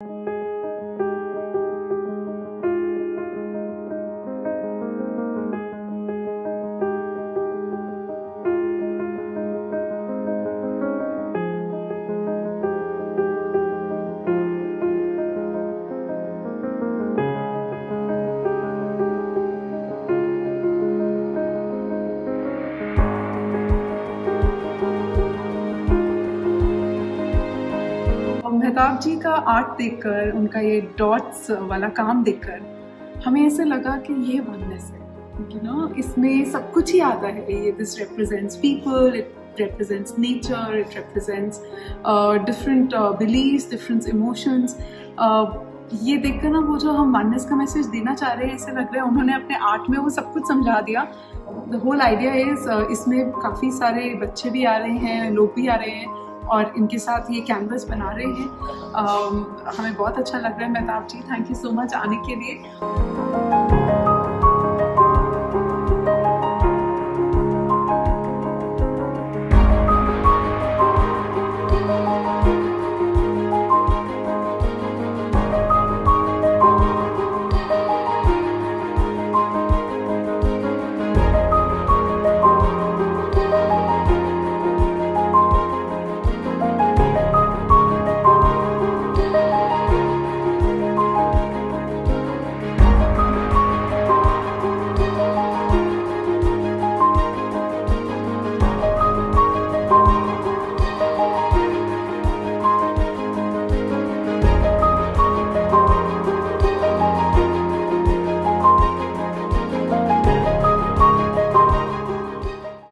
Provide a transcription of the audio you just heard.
you Mehtab जी का art देखकर उनका ये डॉट्स वाला काम देखकर हमें ऐसे लगा कि ये वननेस है। यू नो इसमें सब कुछ ही आता है। ये this represents people it represents nature, it represents uh, different uh, beliefs, different emotions. Uh, ये देखकर ना वो जो हम वननेस का मैसेज देना चाह रहे हैं ऐसे लग रहा है उन्होंने अपने आर्ट में वो सब कुछ समझा दिया। द होल आइडिया इज़ इसमें काफ़ी सारे बच्चे भी आ रहे हैं लोग भी आ रहे हैं। और इनके साथ ये कैनवस बना रहे हैं। हमें बहुत अच्छा लग रहा है। Mehtab ji thank you so much आने के लिए।